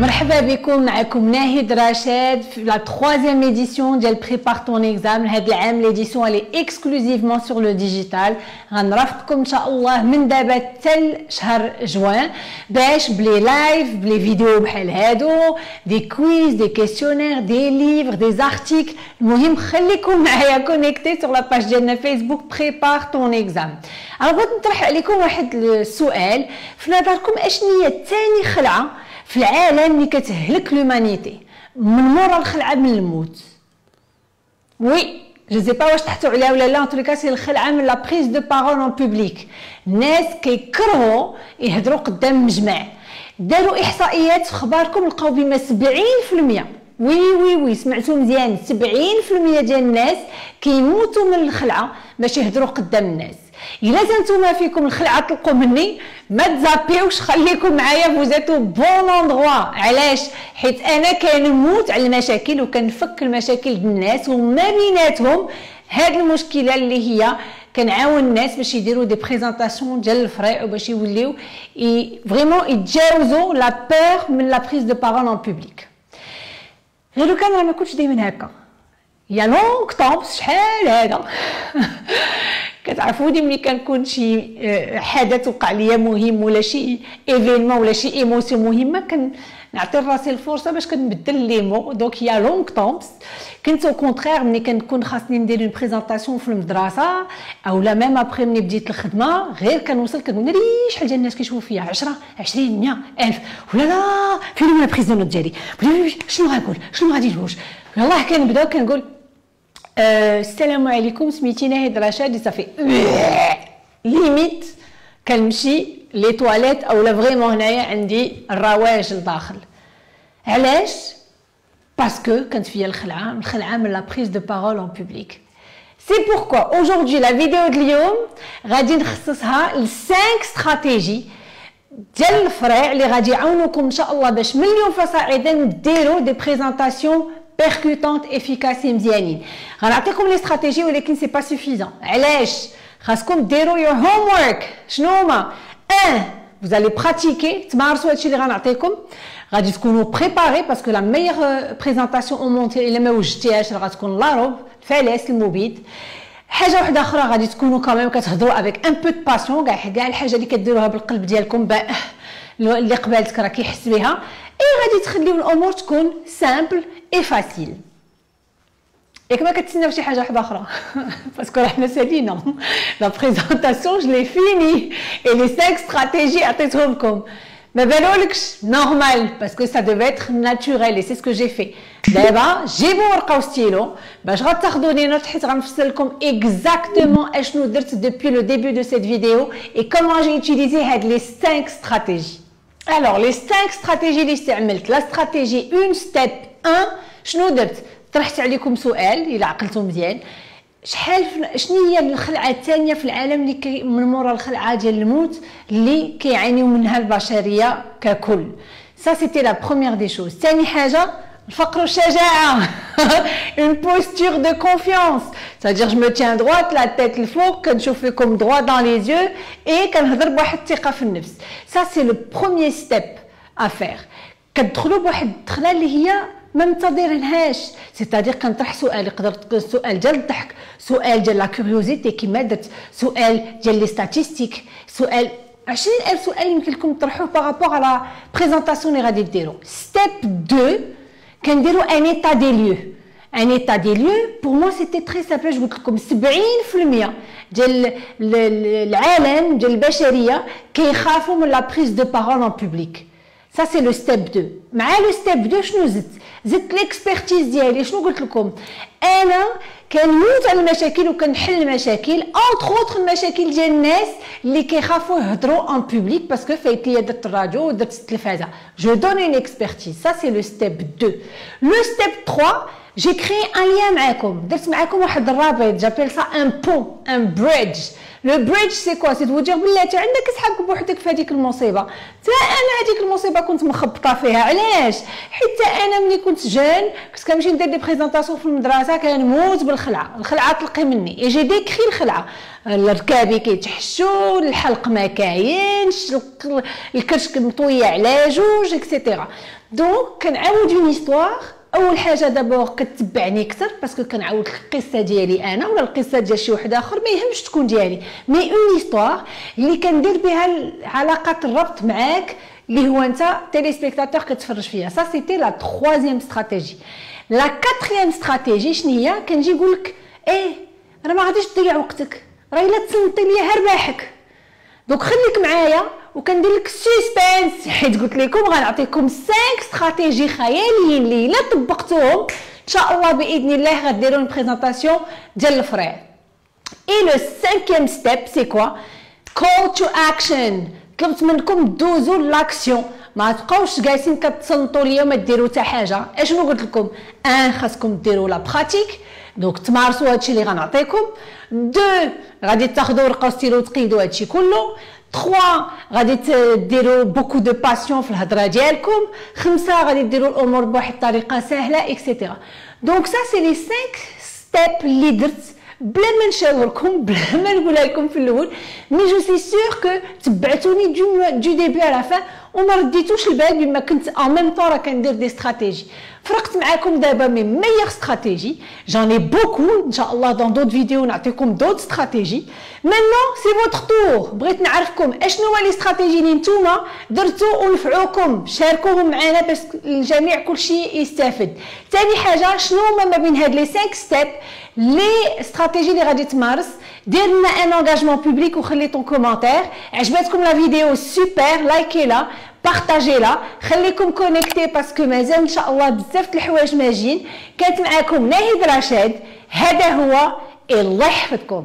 مرحبا بكم معكم ناهد رشاد في لا troisième édition ديال Prépare ton exam هذا العام l'édition elle est exclusivement sur le digital غنرافقكم إن شاء الله من دابا حتى شهر جوان باش ب les lives ب les vidéos بحال هادو des quiz des questionnaires des livres des articles المهم خليكم معايا connectés sur la page ديالنا Facebook Prépare ton exam أنا بغيت نطرح عليكم واحد السؤال في نظركم اشنو هي ثاني خلعة في العالم اللي كتهلك l'humanité من مورا الخلعة من الموت. Oui je sais pas واش طحتوا عليها ولا لا. hein c'est الخلعه من la prise de parole en public الناس كيكرهوا يهضروا قدام المجمع. داروا إحصائيات في خباركم لقاو بما 70% oui oui oui سمعتوا مزيان. 70% ديال الناس كيموتوا من الخلعة باش يهضروا قدام الناس. إلا نتوما فيكم الخلعة تلقوا مني ما تزابيوش خليكم معايا. vous êtes au bon endroit علاش؟ حيت أنا كنموت على المشاكل وكنفك المشاكل ديال الناس وما بيناتهم. هاد المشكلة اللي هي كنعاون الناس باش يديروا des présentations ديال الفريع وباش يوليو vraiment يتجاوزوا la peur من la prise de parole en public غير كان ما كنتش دايما هكا. il y a longtemps شحال هذا؟ كتعرفوني ملي كنكون شي آه، حدث وقع ليا مهم ولا شي événement ولا شي émotion مهمة كنعطي لراسي الفرصة باش كنبدل les mots. donc il y a longtemps كنت au contraire ملي كنكون خاصني ندير une présentation في المدرسة أو لا même après ملي بديت الخدمة غير كنوصل كنقول ناري شحال ديال الناس كيشوفوا فيا؟ 10 20 100 1000 ولا لا فين هو ال présent ديالي؟ شنو غنقول؟ شنو غادي نقول يلاه كنبداو كنقول السلام عليكم سميتي ناهد رشاد صافي limite كنمشي les toilettes أو لا vraiment هنايا عندي الرواج لداخل علاش parce que كانت فيا الخلعه الخلعه من la prise de parole en public c'est pourquoi aujourd'hui la vidéo اليوم غادي نخصصها ل 5 stratégies ديال الفريع اللي غادي يعاونوكم ان شاء الله باش من اليوم فصاعدا ديروا des présentations percutantes efficaces مزيانين غنعطيكم les stratégies ولكن c'est pas suffisant علاش خاصكم ديروا your homework شنو هما 1 vous allez pratiquer. تمارسوا هادشي اللي غنعطيكم غادي تكونوا préparés parce que la meilleure présentation au monde الا ما وجدتيهاش راه غتكون لا روب الفلاس المبيد حاجة واحدة أخرى غادي تكونوا quand même كتهضروا avec un peu de passion كاع كاع الحاجة اللي كديروها بالقلب ديالكم اللي قبالتك راه كيحس بها اي غادي تخليو الأمور تكون simples et faciles ياك ما كتسناو شي حاجة واحدة أخرى parce que حنا سالينا la présentation je l'ai finie et les 5 stratégies عطيتهم لكم ما بالولكش normal parce que ça devait être naturel c'est ce que j'ai fait دابا جيبوا ورقه وستيلو باش غتاخذوا les notes حيت غنفصل لكم exactement اشنو درت depuis le début de cette vidéo et comment j'ai utilisé هاد les 5 stratégies alors les 5 stratégies اللي استعملت la stratégie un step 1 شنو درت؟ طرحت عليكم سؤال إلا عقلتوا مزيان. شحال شنو هي الخلعة الثانية في العالم اللي كي من مورا الخلعة ديال الموت اللي كيعانيو منها البشرية ككل؟ ça c'était la première des choses ثاني حاجة الوقفة والشجاعة. une posture de confiance c'est-à-dire je me tiens droite la tête الفوق كنشوف فيكم droit dans les yeux et كنهضر بواحد الثقه في النفس c'est le premier step à faire. كتدخلوا بواحد الدخله اللي هي ما منتظرينهاش c'est-à-dire كنطرح سؤال يقدر تكون سؤال ديال الضحك سؤال ديال la curiosité كيما درت سؤال ديال les statistiques سؤال 20000 سؤال يمكن لكم تطرحوه par rapport à la présentation اللي غادي ديروا step 2 كنديروا un état des lieux un état des lieux pour moi c'était très simple قلت لكم 70% ديال العالم ديال البشرية كيخافوا من la prise de parole en public ça c'est le step 2 مع le step 2 شنو زدت زدت l'expertise ديالي شنو قلت لكم أنا كنموت على المشاكل وكنحل المشاكل entre autres المشاكل ديال الناس اللي كيخافوا يهضروا en public parce que فايت ليا درت الراديو ودرت التلفازه je donne une expertise ça c'est le step 2 le step 3 j'ai créé un lien معاكم درت معاكم واحد الرابط j'appelle ça un pont un bridge le bridge c'est quoi c'est dire بلاتي عندك اصحابك بوحدك في هذيك المصيبه حتى أنا هذيك المصيبة كنت مخبطة فيها. علاش؟ حتى أنا ملي كنت jeune كنت كنمشي ندير des présentations في المدرسة كنموت بالخلعة. الخلعة تلقي مني. et j'ai décrit الخلعه الركابي كيتحشوا الحلق ما كاينش الكرش مطويه على جوج et cetera donc كنعاود une histoire أول حاجة d'abord كتبعني أكثر باسكو كنعاود القصة ديالي أنا ولا القصة ديال شي واحد آخر ما يهمش تكون ديالي. mais une histoire اللي كندير بها علاقة الربط معاك اللي هو أنت téléspectateur كتفرج فيها. ça c'était la troisième stratégie la quatrième stratégie شنو هي؟ كنجي نقول لك إيه أنا ما غاديش تضيع وقتك. راه الا تصنتي ليا ها رباحك دونك خليك معايا. وكندير لك suspense حيت قلت لكم غنعطيكم 5 stratégies خياليين اللي إلا طبقتوهم إن شاء الله بإذن الله غديروا présentation ديال الفريع et le cinquième step c'est quoi call to action طلبت منكم دوزوا à l'action ما تبقاوش جالسين كتصنتوا ليا وما ديروا حتى حاجة. اشنو قلت لكم؟ أن خاصكم ديروا la pratique donc تمارسوا هادشي اللي غنعطيكم. deux غادي تاخذوا ورقه وستيلو تقيدوا هادشي كله. 3 غادي ديروا beaucoup de passion في الهضرة ديالكم. خمسة غادي ديروا الأمور بواحد الطريقة سهلة et cetera donc ça c'est les 5 steps اللي درت بلا ما نشاوركم بلا ما نقولها لكم في الأول. mais je suis sûre que تبعتوني du du début à la fin وما رديتوش البال بما كنت en même temps راه كندير des stratégies فرقت معاكم دابا mes meilleures stratégies j'en ai beaucoup ان شاء الله dans d'autres vidéos نعطيكم d'autres stratégies maintenant c'est votre tour بغيت نعرفكم أشنو هما les stratégies اللي نتوما درتو ونفعوكم. شاركوهم معنا باش الجميع كلشي يستافد. ثاني حاجة شنو هما ما بين هاد les 5 étapes les stratégies اللي غادي تمارس. دير لنا un engagement public وخلي ton commentaire عجبتكم la vidéo super likez-la partagez-la خليكم connectés parce que مازال ان شاء الله بزاف الحوايج ماجين كانت معاكم ناهد رشاد هذا هو الله يحفظكم